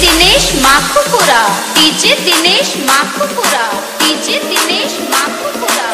Dinesh Makhupura DJ Dinesh Makhupura DJ Dinesh Makhupura